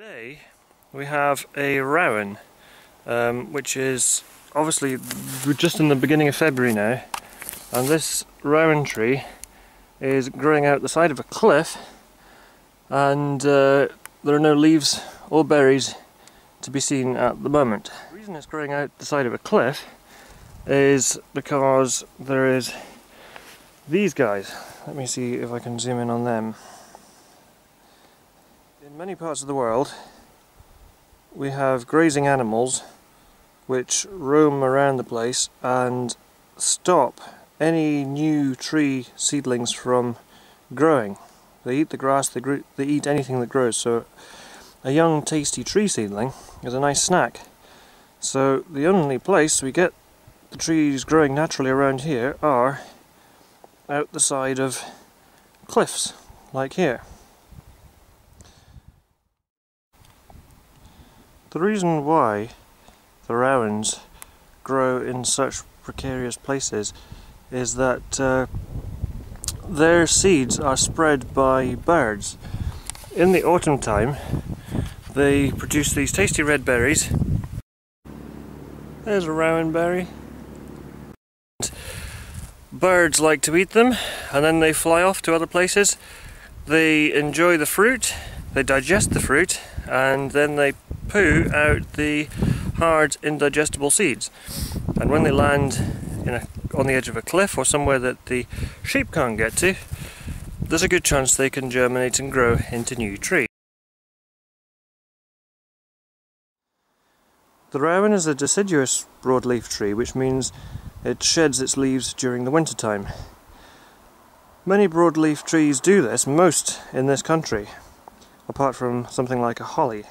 Today we have a rowan, um, which is obviously we're just in the beginning of February now, and this rowan tree is growing out the side of a cliff, and uh, there are no leaves or berries to be seen at the moment. The reason it's growing out the side of a cliff is because there is these guys. Let me see if I can zoom in on them. In many parts of the world we have grazing animals which roam around the place and stop any new tree seedlings from growing. They eat the grass, they, they eat anything that grows, so a young tasty tree seedling is a nice snack. So the only place we get the trees growing naturally around here are out the side of cliffs, like here. The reason why the rowans grow in such precarious places is that uh, their seeds are spread by birds. In the autumn time they produce these tasty red berries. There's a rowan berry. Birds like to eat them and then they fly off to other places. They enjoy the fruit, they digest the fruit and then they poo out the hard, indigestible seeds. And when they land a, on the edge of a cliff or somewhere that the sheep can't get to, there's a good chance they can germinate and grow into new trees. The rowan is a deciduous broadleaf tree, which means it sheds its leaves during the winter time. Many broadleaf trees do this, most in this country, apart from something like a holly.